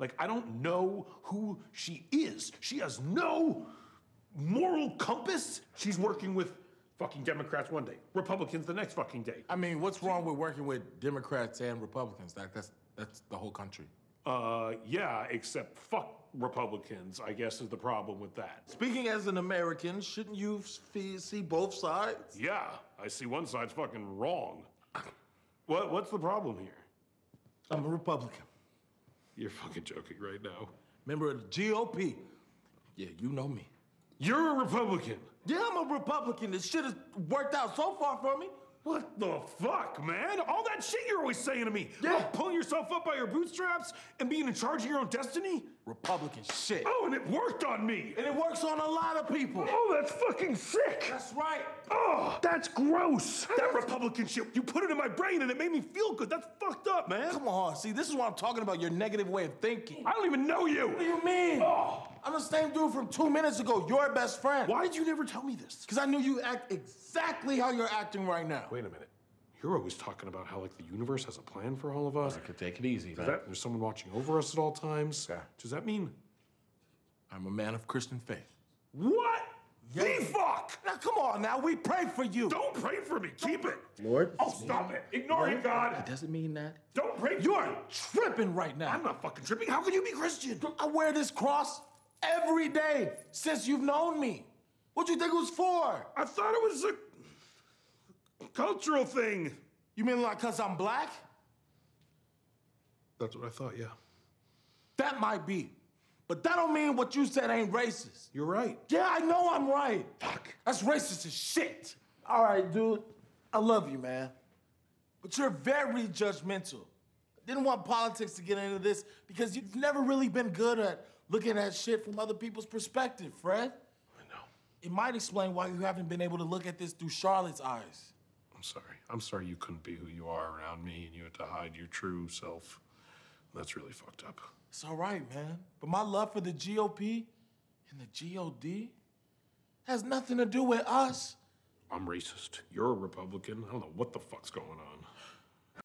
Like, I don't know who she is. She has no moral compass. She's working with fucking Democrats one day, Republicans the next fucking day. I mean, what's wrong with working with Democrats and Republicans? Like that's that's the whole country. Uh, yeah, except fuck Republicans, I guess is the problem with that. Speaking as an American, shouldn't you f- see both sides? Yeah, I see one side's fucking wrong. What, what's the problem here? I'm a Republican. You're fucking joking right now. Member of the GOP. Yeah, you know me. You're a Republican. Yeah, I'm a Republican. This shit has worked out so far for me. What the fuck, man? All that shit you're always saying to me. Yeah. About pulling yourself up by your bootstraps and being in charge of your own destiny? Republican shit. Oh, and it worked on me. And it works on a lot of people. Oh, that's fucking sick. That's right. Oh, that's gross. That Republican shit, you put it in my brain and it made me feel good. That's fucked up, man. Come on, see, this is what I'm talking about, your negative way of thinking. I don't even know you. What do you mean? Oh. I'm the same dude from two minutes ago, your best friend. Why did you never tell me this? Because I knew you act exactly how you're acting right now. Wait a minute. You're always talking about how like the universe has a plan for all of us. I could take it easy, Does that, there's someone watching over us at all times. Yeah. Does that mean I'm a man of Christian faith. what? The fuck? Now, come on, now, we pray for you. Don't pray for me. Keep it. Lord. Oh, stop it. Ignore it, God. It doesn't mean that. Don't pray. for You're me. tripping right now. I'm not fucking tripping. How can you be Christian? I wear this cross every day since you've known me. What do you think it was for? I thought it was a cultural thing. You mean like because I'm black? That's what I thought. Yeah. That might be. But that don't mean what you said ain't racist. You're right. Yeah, I know I'm right. Fuck. That's racist as shit. All right, dude. I love you, man. But you're very judgmental. Didn't want politics to get into this because you've never really been good at looking at shit from other people's perspective, Fred. I know. It might explain why you haven't been able to look at this through Charlotte's eyes. I'm sorry. I'm sorry you couldn't be who you are around me and you had to hide your true self. That's really fucked up. It's all right, man. But my love for the GOP and the GOD has nothing to do with us. I'm racist. You're a Republican. I don't know what the fuck's going on.